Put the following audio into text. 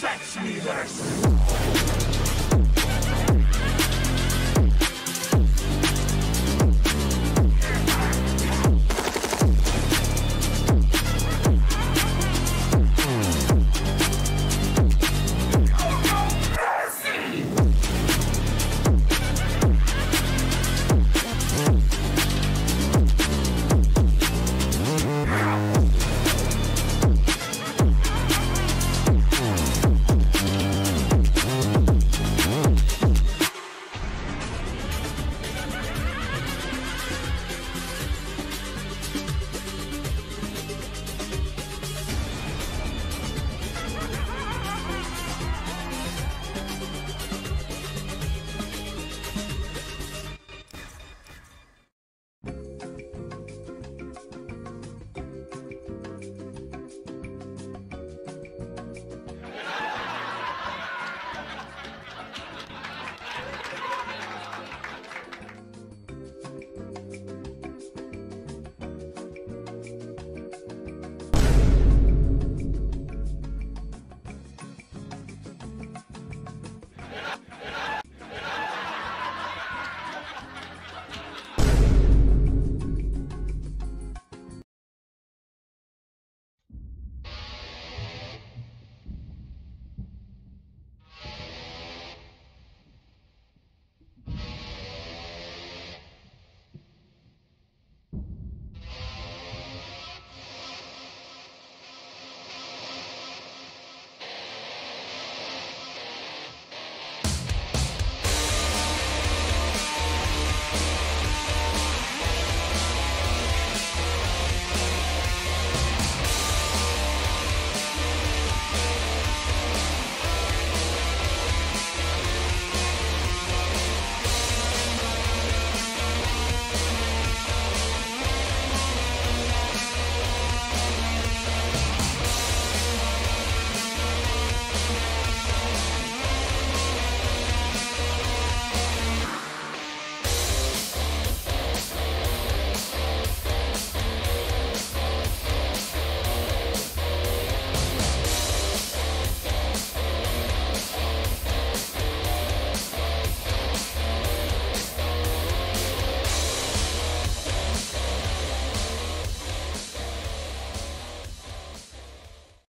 Sex me!